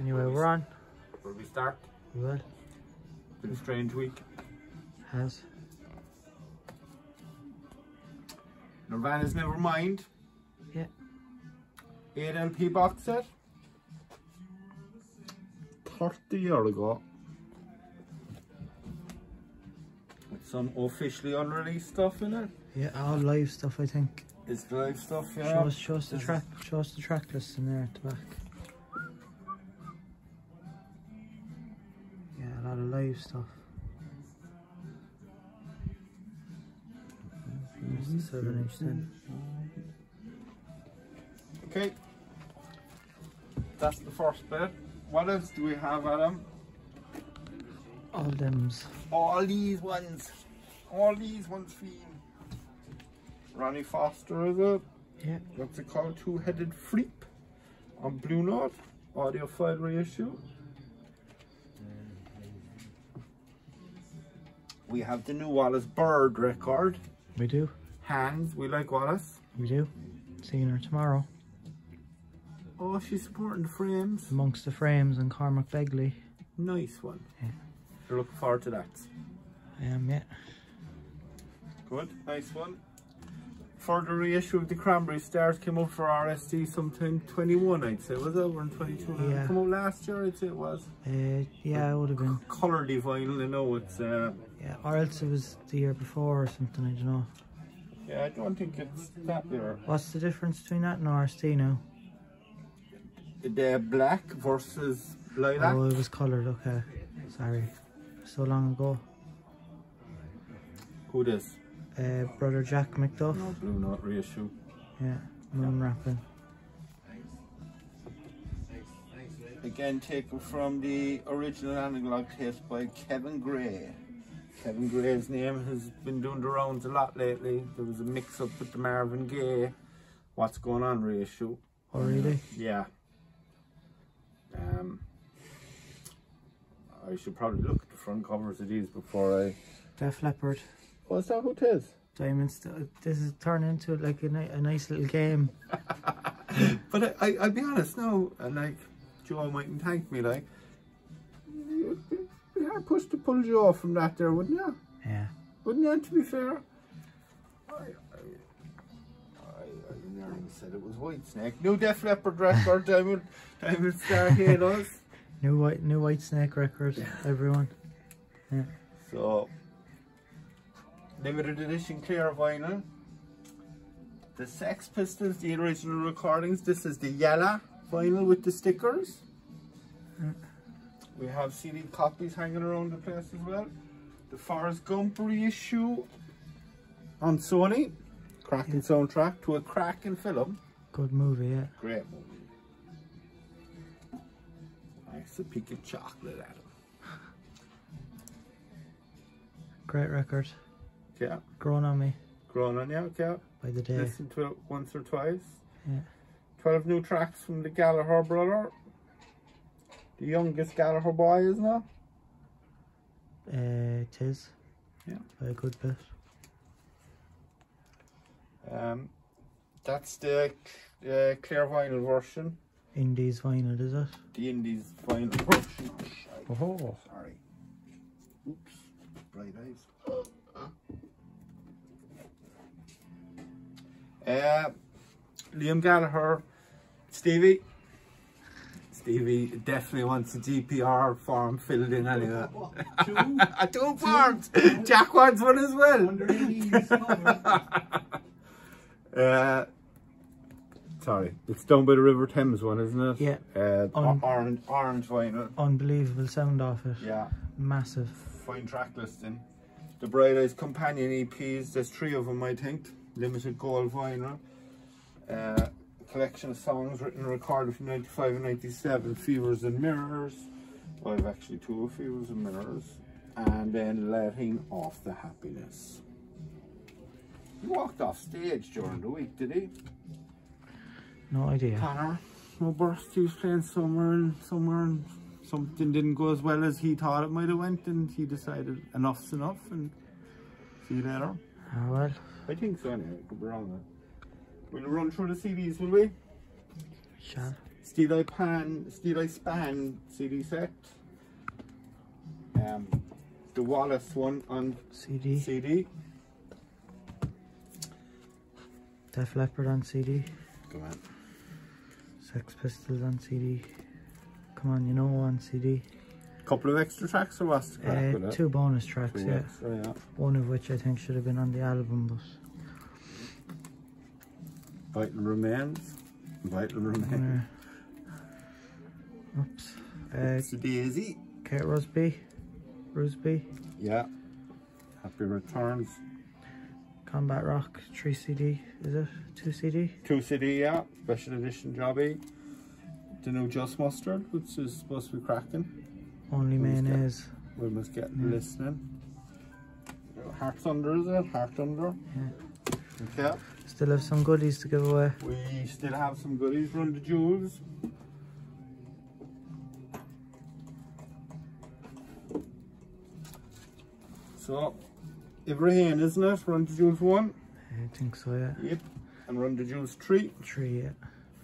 Anyway, we're on. Where we start? We will. Been a strange week. Has. Nirvana's Nevermind. Yeah. 8 LP box set. 30 year ago. With some officially unreleased stuff in it. Yeah, all live stuff, I think. It's live stuff, Show yeah. us, show us the track, show us the track list in there at the back. Stuff. Seven inch then. Okay. That's the first bit. What else do we have, Adam? All them's. All these ones. All these ones you. Ronnie Foster is it? Yeah. What's it called? Two-headed Freap on Blue Note. Audio Audiophile reissue. We have the new Wallis Bird record. We do. Hands, we like Wallis. We do. Seeing her tomorrow. Oh, she's supporting the frames. Amongst the frames and Cormac Begley. Nice one. Yeah. You're looking forward to that. I am, yeah. Good, nice one. Further reissue of the Cranberry Stars came out for RSD sometime 21, I'd say. Was it over in 22? Did Yeah. Come out last year, I'd say it was. Uh, yeah, it would have been. Colourly vinyl, I know it's. Uh, Yeah, or else it was the year before or something, I don't know. yeah, I don't think it's that year. What's the difference between that and RSD now? The black versus lilac. Oh, it was coloured, okay. Sorry. So long ago. Who this? Uh, Brother Jack McDuff. No, Blue Note reissue. Yeah, Moon Rappin'. Again, taken from the original analog tapes by Kevin Gray. Kevin Gray's name has been doing the rounds a lot lately. There was a mix up with the Marvin Gaye What's Going On reissue. Oh, really? Yeah. Um, I should probably look at the front covers of these before I. Def Leppard. Oh, is that who it is? Diamonds. This is turning into like a, ni a nice little game. But I, I, I'll be honest now, and like, Joe mightn't thank me, like, be hard pushed to pull you off from that there, wouldn't you? Yeah. Wouldn't you, to be fair? I, I, I, I nearly said it was Whitesnake. New Def Leppard record, Diamond, Diamond Star Halos. New white, new Whitesnake record. Everyone. Yeah. So, limited edition clear vinyl. The Sex Pistols, the original recordings. This is the yellow vinyl with the stickers. Mm. We have CD copies hanging around the place as well. The Forrest Gump reissue on Sony. Cracking soundtrack to a cracking film. Good movie, yeah. Great movie. Nice a piece of chocolate at him. Great record. Yeah, Grown on me grown on you, yeah. by the day. Listen to it once or twice. Yeah. 12 new tracks from the Gallagher brother. The youngest Gallagher boy, isn't it? Uh, tis. Yeah. By a good bit. Um, that's the uh, clear vinyl version. Indies vinyl, is it? The Indies vinyl version. Oh. Sorry. Oops. Bright eyes. Uh, Liam Gallagher, Stevie. Stevie definitely wants a GPR form filled in anyway. Two? Two forms! Jack wants one as well. Under 18s. Uh, sorry, it's down by the River Thames one, isn't it? Yeah. Uh, orange, orange vinyl. Unbelievable sound off it. Yeah. Massive. Fine track listing. The Bright Eyes companion EPs, there's three of them I think. Limited gold vinyl. Uh, collection of songs written and recorded from 95 and 97. Fevers and Mirrors. Well, I've actually two of Fevers and Mirrors. And then Letting Off the Happiness. He walked off stage during the week, did he? No idea. Connor, no burst. He was playing somewhere and somewhere and something didn't go as well as he thought it might have went and he decided enough's enough and see you later. Ah, well. I think so anyway, could be wrong. We'll run through the CDs, will we? Shall. Steel Eye Pan, Steeleye Span CD set. Um, the Wallace one on CD. CD. Def Leppard on CD. Go on. Sex Pistols on CD. Come on, you know on CD. Couple of extra tracks or what's Uh, two bonus tracks, Two yeah. extra, yeah. One of which I think should have been on the album, but Remains. Vital Remains. uh, oops. Uh, It's a daisy. Kate Rusby, Rusby, Yeah. Happy Returns. Combat Rock, 3 CD, is it? 2 CD? Two CD, yeah. Special edition jobby. The new Just Mustard, which is supposed to be cracking. Only that? mayonnaise. We must get Yeah. listening. Heart Under, is it? Heart Under. Okay. Still have some goodies to give away. We still have some goodies. Run the jewels. So, Ibrahim, isn't it? Run the jewels one. I think so, yeah. Yep. And run the jewels three. 3, yeah.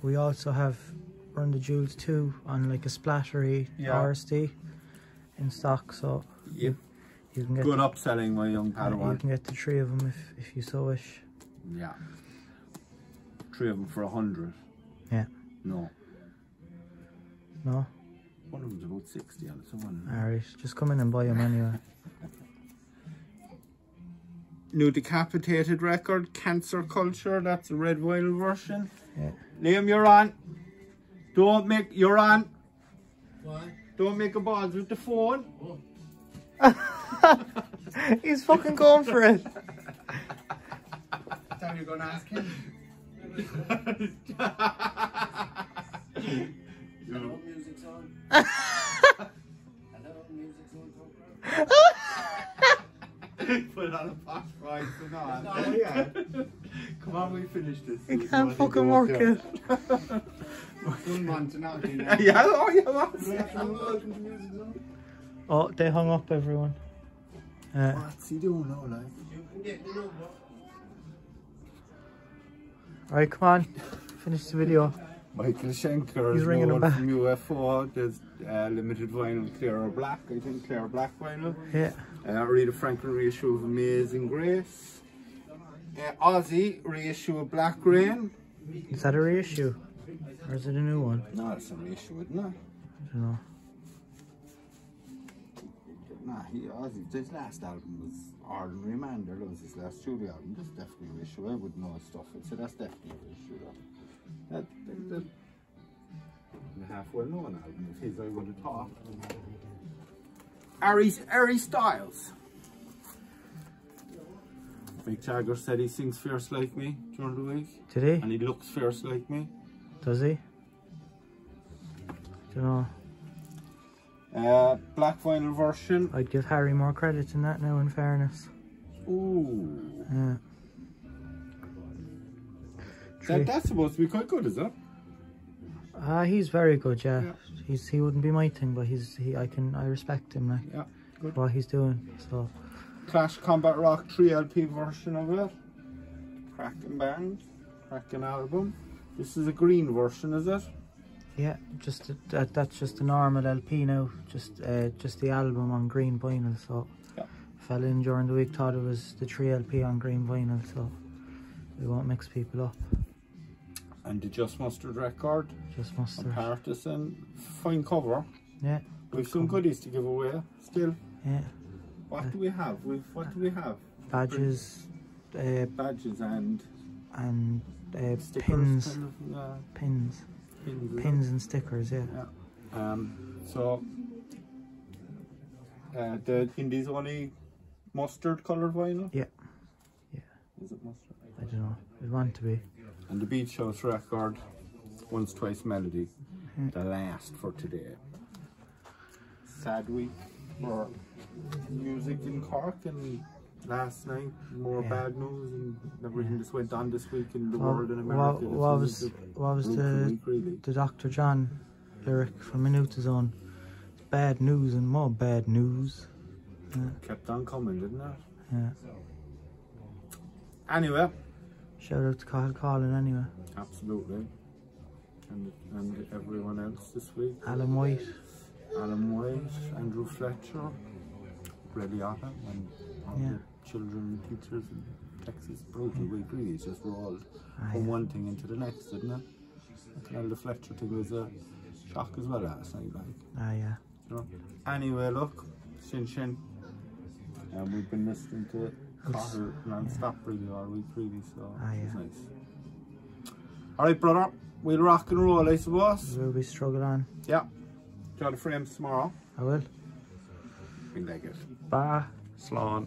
We also have Run the Jewels 2 on like a splattery Yeah. RSD in stock, so Yep. you can get Good upselling, my young uh, you can get the three of them if, if you so wish. Yeah. Three of them for a hundred. Yeah. No. No? One of them's about 60 on it, so one. Alright, just come in and buy them anyway. New decapitated record, Cancer Culture, that's a red vinyl version. Yeah. Liam, you're on. Don't make, you're on. Why? Don't make a balls with the phone. He's fucking going for it. Thought you were gonna ask him. Hello, Music Zone. Hello, Music Zone. Put it on a posh price and on. Oh, yeah. Come on, we finish this. He can't fucking work it. One month now, you know. yeah, oh yeah, that's Welcome to on. Oh, they hung up everyone. Uh, What's he doing now, like? You can get the number. Alright, come on. Finish the video. Michael Schenker He's is ringing him back. from UFO. There's uh, limited vinyl, clear or black. I think clear or black vinyl. Yeah. Uh, Aretha Franklin reissue of Amazing Grace. Uh, Ozzy reissue of Black Rain. Is that a reissue? Or is it a new one? No, it's a reissue, isn't it? I don't know. Nah, he, Ozzy, his last album was Ordinary Man. There was his last studio album. That's definitely a reissue. I would know his stuff. So that's definitely a. Though. That, that, that, a half well known album of his, I would have thought. Harry, Harry Styles. Mick Jagger said he sings fierce like me during the week, Did he? and he looks fierce like me. Does he? Don't know. Uh, black vinyl version. I'd give Harry more credit than that now, in fairness. Ooh, Yeah. that, that's supposed to be quite good, is it? Ah, he's very good, yeah. Yeah. He's he wouldn't be my thing, but he's he I can I respect him like Yeah, good. what he's doing. So Clash Combat Rock 3 LP version of it. Cracking band, cracking album. This is a green version, is it? Yeah, just a, that that's just a normal LP now. Just uh just the album on green vinyl. So Yeah. fell in during the week thought it was the three LP on green vinyl. So we won't mix people up. And the Just Mustard record, Just a must. partisan. Fine cover. Yeah, We've some goodies to give away still. yeah. What do we have? We've what do we have? Badges, uh, Badges and and uh, stickers. pins, Kind of, uh, pins, pins. pins and stickers. Yeah. Um, so uh, the Indies only mustard coloured vinyl. Yeah. Yeah. Is it mustard? I don't know. It want to be. And the Beach House record, once twice melody, Hmm. the last for today. Sad week for music in Cork and last night more Yeah. bad news and everything that's went on this week in the What, world in America. What is was the what was the week, really. the Dr. John lyric from Zone? Bad news and more bad news. Yeah. kept on coming, didn't it? Yeah. Anyway, Shout out to Kyle Collin anyway. absolutely. and, and everyone else this week. Alan White. Alan White, Andrew Fletcher, Brady Otta, and Yeah. The children and teachers in Texas. Brutal week, really. It's just rolled Ah, from one thing into the next, didn't it? And the Fletcher thing was a shock as well last night, like, Ah, yeah. you know. Anyway, look, Shin Shin. And we've been listening to It's- Cotter non-stop really all week, really, so Ah, it's yeah. nice. Alright, brother, we'll rock and roll, I suppose. We'll we struggle on? Yeah. Got the frames tomorrow. I will. We like it. Bye. Slán.